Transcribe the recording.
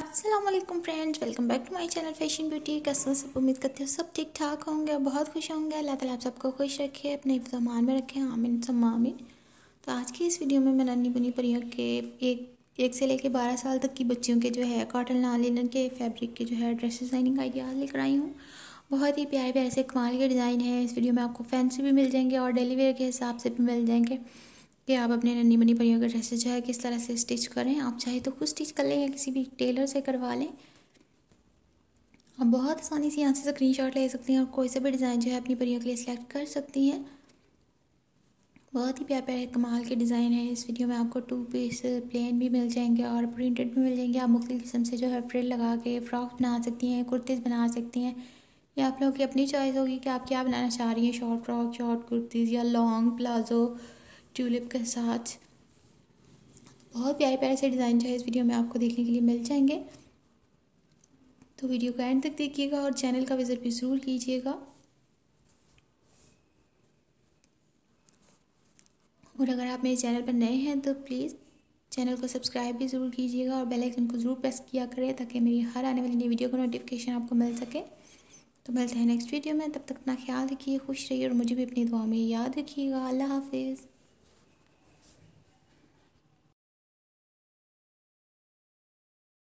वालेकुम friends welcome back to my channel fashion beauty कैसे सब? उम्मीद करते हो सब ठीक ठाक होंगे बहुत खुश होंगे। अल्लाह ताला आप सबको खुश रखे, अपने जमान में रखे। आमिन सम्मा आमिन तो आज की इस वीडियो में मैं नन्नी बुनी परियों के एक एक से लेके बारह साल तक की बच्चियों के जो है कॉटन नान लिनन के फैब्रिक के जो है ड्रेस डिज़ाइनिंग आइडियाज़ लेकर आई हूँ। बहुत ही प्यारे प्यारे से कमाल के डिज़ाइन है। इस वीडियो में आपको फैंसी भी मिल जाएँगे और डेली वेयर के हिसाब से भी मिल जाएँगे। कि आप अपने नन्नी बनी परियों के ड्रेसेस जो है किस तरह से स्टिच करें। आप चाहे तो खुद स्टिच कर लें या किसी भी टेलर से करवा लें। आप बहुत आसानी से यहाँ से स्क्रीन शॉट ले सकती हैं और कोई सा भी डिज़ाइन जो है अपनी परियों के लिए सिलेक्ट कर सकती हैं। बहुत ही प्यार प्यारे कमाल के डिज़ाइन है। इस वीडियो में आपको टू पीस प्लेन भी मिल जाएँगे और प्रिंटेड भी मिल जाएँगे। आप मुख्तु किस्म से जो है फ्रिल लगा के फ्रॉक बना सकती हैं कुर्तीज़ बना सकती हैं। या आप लोगों की अपनी चॉइस होगी कि आप क्या बनाना चाह रही हैं। शॉर्ट फ्रॉक शॉर्ट कुर्तीज़ या लॉन्ग प्लाजो ट्यूलिप के साथ। बहुत प्यारे प्यारे से डिज़ाइन जो है इस वीडियो में आपको देखने के लिए मिल जाएँगे। तो वीडियो को एंड तक देखिएगा और चैनल का विज़िट भी ज़रूर कीजिएगा। और अगर आप मेरे चैनल पर नए हैं तो प्लीज़ चैनल को सब्सक्राइब भी ज़रूर कीजिएगा और बेल आइकन को ज़रूर प्रेस किया करें ताकि मेरी हर आने वाली नई वीडियो का नोटिफिकेशन आपको मिल सके। तो मिलते हैं नेक्स्ट वीडियो में, तब तक अपना ख्याल रखिए, खुश रहिए और मुझे भी अपनी दुआ में याद रखिएगा। अल्लाह हाफिज़।